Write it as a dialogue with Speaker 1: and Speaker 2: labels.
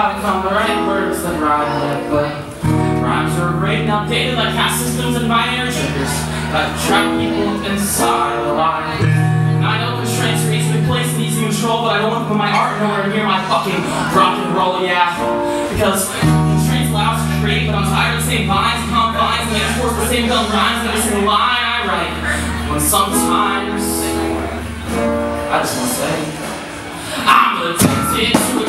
Speaker 1: haven't found the right words that rhyme yet, but rhymes are great and outdated like caste systems and binary triggers that trap people inside the line. I know constraints are easily placed and easy to control, but I don't want to put my art nowhere near my fucking rock and roll, yeah. Because constraints allow us to create, but I'm tired of the same vines and confines and exports the same dumb rhymes and every single line I write. When sometimes I just want to say I'm addicted to.